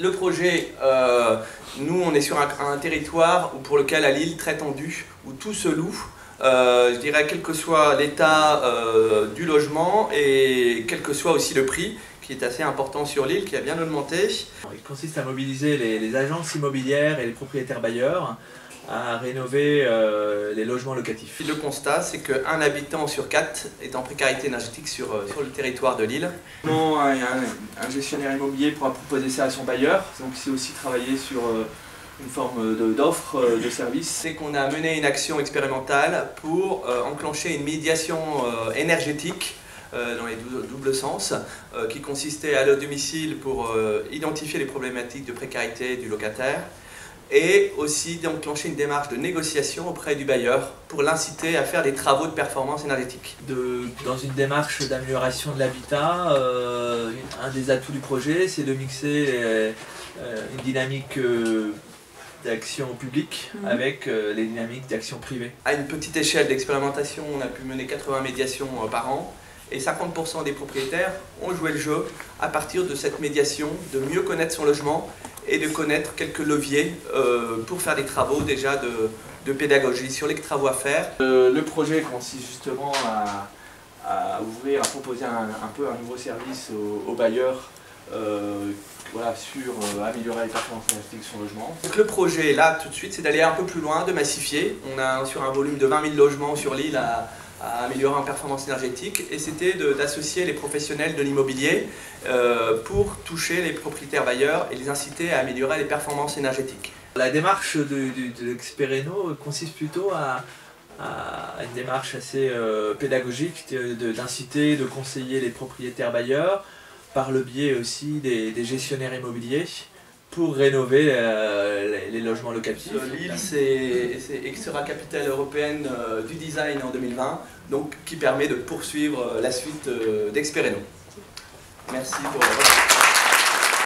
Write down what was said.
Le projet, euh, nous on est sur un, territoire pour lequel à Lille très tendu, où tout se loue. Euh, je dirais quel que soit l'état euh, du logement et quel que soit aussi le prix, qui est assez important sur l'île, qui a bien augmenté. Il consiste à mobiliser les agences immobilières et les propriétaires bailleurs à rénover euh, les logements locatifs. Le constat, c'est qu'un habitant sur quatre est en précarité énergétique sur, euh, sur le territoire de l'île. Un, un, gestionnaire immobilier pourra proposer ça à son bailleur, donc c'est aussi travailler sur euh, une forme d'offre de, service. C'est qu'on a mené une action expérimentale pour enclencher une médiation énergétique dans les doubles sens, qui consistait à aller au domicile pour identifier les problématiques de précarité du locataire, et aussi d'enclencher une démarche de négociation auprès du bailleur pour l'inciter à faire des travaux de performance énergétique. De, dans une démarche d'amélioration de l'habitat, euh, un des atouts du projet, c'est de mixer euh, une dynamique euh, d'action publique mhm. avec les dynamiques d'action privée. À une petite échelle d'expérimentation, on a pu mener 80 médiations par an et 50% des propriétaires ont joué le jeu à partir de cette médiation, de mieux connaître son logement et de connaître quelques leviers euh, pour faire des travaux déjà de, pédagogie sur les travaux à faire. Euh, le projet consiste justement à, ouvrir, à proposer un, peu un nouveau service aux, bailleurs euh, voilà, sur améliorer les performances énergétiques de son logement. Donc le projet là tout de suite c'est d'aller un peu plus loin, de massifier. On a sur un volume de 20 000 logements sur l'île à améliorer en performance énergétique et c'était d'associer les professionnels de l'immobilier euh, pour toucher les propriétaires bailleurs et les inciter à améliorer les performances énergétiques. La démarche de, de, consiste plutôt à, une démarche assez euh, pédagogique d'inciter, de, conseiller les propriétaires bailleurs par le biais aussi des gestionnaires immobiliers pour rénover euh, les, logements locatifs. Lille c'est, sera capitale européenne euh, du design en 2020, donc qui permet de poursuivre euh, la suite d'Expereno. Merci pour votre